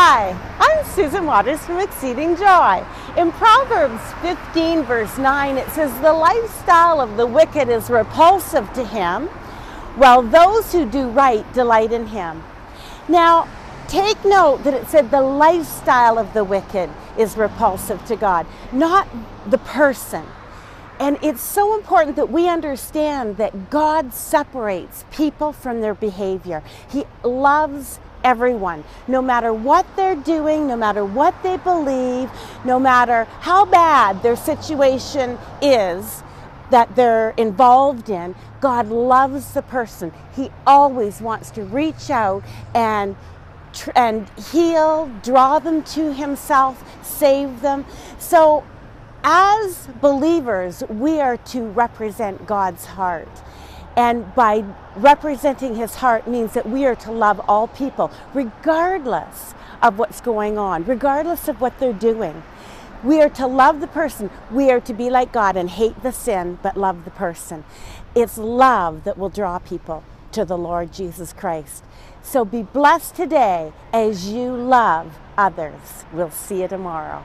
Hi, I'm Susan Waters from Exceeding Joy. In Proverbs 15, verse 9, it says, The lifestyle of the wicked is repulsive to him, while those who do right delight in him. Now, take note that it said the lifestyle of the wicked is repulsive to God, not the person. And it's so important that we understand that God separates people from their behavior. He loves everyone, no matter what they're doing, no matter what they believe, no matter how bad their situation is that they're involved in, God loves the person. He always wants to reach out and and heal, draw them to himself, save them. So as believers, we are to represent God's heart. And by representing his heart means that we are to love all people, regardless of what's going on, regardless of what they're doing. We are to love the person. We are to be like God and hate the sin, but love the person. It's love that will draw people to the Lord Jesus Christ. So be blessed today as you love others. We'll see you tomorrow.